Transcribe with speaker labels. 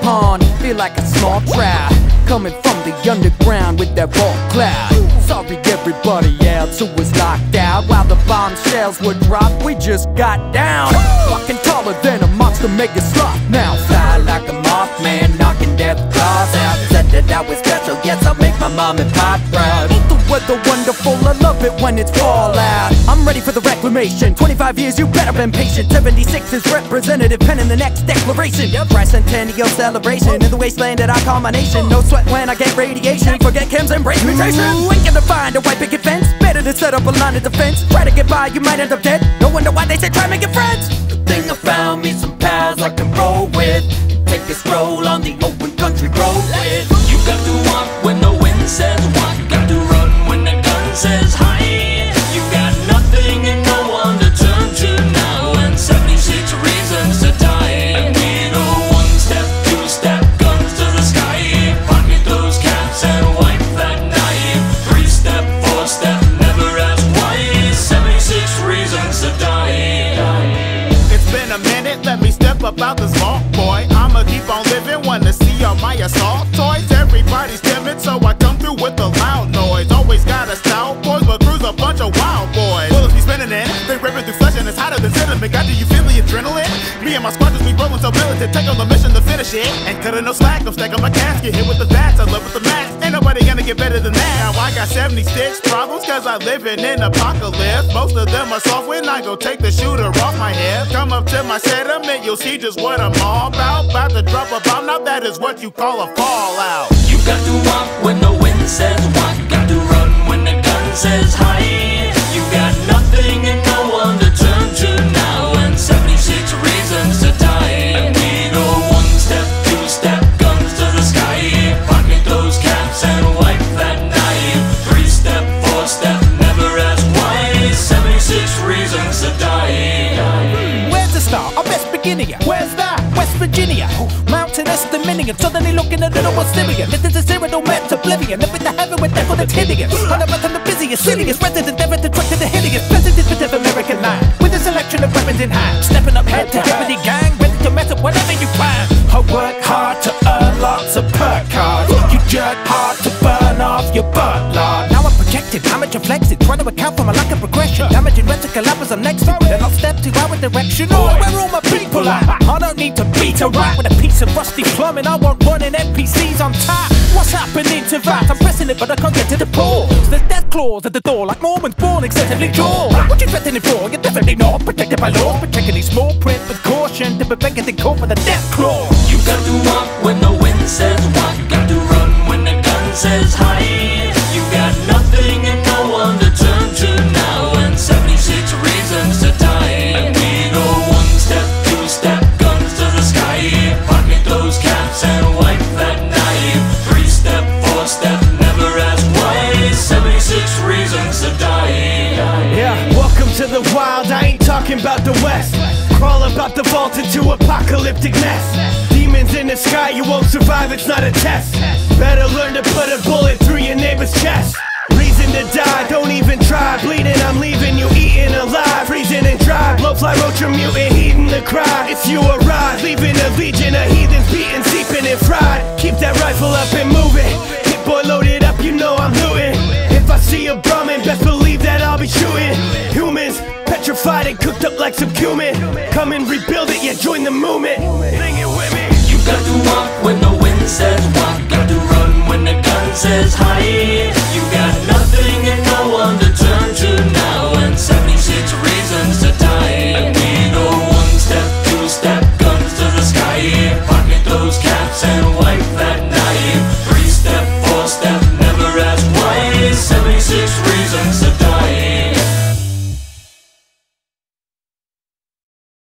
Speaker 1: pond, feel like a small trout. Coming from the underground with that raw cloud. Sorry, everybody else who was locked out. While the bombshells were dropped, we just got down. Fucking taller than a monster, make mega sloth. Now fly like a mothman, knocking death claws out. Said that I was special, yes, I'll make my mom and pop proud. The wonderful? I love it when it's fallout. I'm ready for the reclamation. 25 years, you better been patient. 76 is representative, penning the next declaration. Tricentennial celebration in the wasteland that I call my nation. No sweat when I get radiation. Forget chems, embrace mutation. Ooh, ain't gonna find a white picket fence. Better to set up a line of defense. Try to get by, you might end up dead. No wonder why they say try making friends. Good thing I found me some pals I can roll with. Take a stroll on the open
Speaker 2: minute, let me step up out the vault, boy. I'ma keep on living, wanna see all my assault toys. Everybody's timid, so I come through with a loud noise. Always got a stout boys, but crew's a bunch of wild boys. Bullets be spinning in, they ripping through flesh and it's hotter than cinnamon. God, do you feel the adrenaline? Me and my squad just be rolling so militant, take on the mission to finish it. Ain't cutting no slack, I'm stacking my casket, hit with the bats, I love with the max. Ain't nobody gonna get better than that. Now I got 76 problems, cause I live in an apocalypse. Most of them are soft when I go take the shooter off my head. Come up to my settlement, you'll see just what I'm all about. About to drop a bomb, now that is what you call a fallout.
Speaker 3: You got to walk when the wind says walk. You got to run when the gun says hi.
Speaker 1: Start? I best beginning ya. Where's that? West Virginia. Mountainous dominion. Suddenly looking a little more Syrian. This is a zero meant oblivion. Living the heaven with devil that's hideous. On the button, the busiest, silliest. Resident ever directed the hideous. President of American land. With a selection of weapons in hand. Stepping up head to head with the gang. Ready to mess up whatever you find. Work flexing. Trying to account for my lack of progression. Damaging reticle levels I'm next to. Then I'll step to our direction. Oh, where all my people at? I don't need to beat a rat with a piece of rusty plumbing. I want running NPCs on tap. What's happening to that? I'm pressing it, but I can't get to the port. There's death claws at the door, like Mormons born excessively jaw. What you threatening for? You're definitely not protected by law. Protecting these small print with caution to prevent getting caught for the death claw.
Speaker 3: You got to walk when the wind says never ask why. 76 reasons to die.
Speaker 4: Yeah, welcome to the wild. I ain't talking about the west. Crawl about the vault into apocalyptic mess. Demons in the sky, you won't survive, it's not a test. Better learn to put a bullet through your neighbor's chest. Reason to die, don't even try. Bleeding, I'm leaving you eating alive. Freezing and dry, bloatfly roach or mutant, heeding the cry. If you arrive, leaving a legion of heathens beaten, seeping and fried. Keep that rifle up and moving. And cooked up like some cumin. Come and rebuild it, yeah, join the movement. Sing it with me.
Speaker 3: You got to walk when the wind says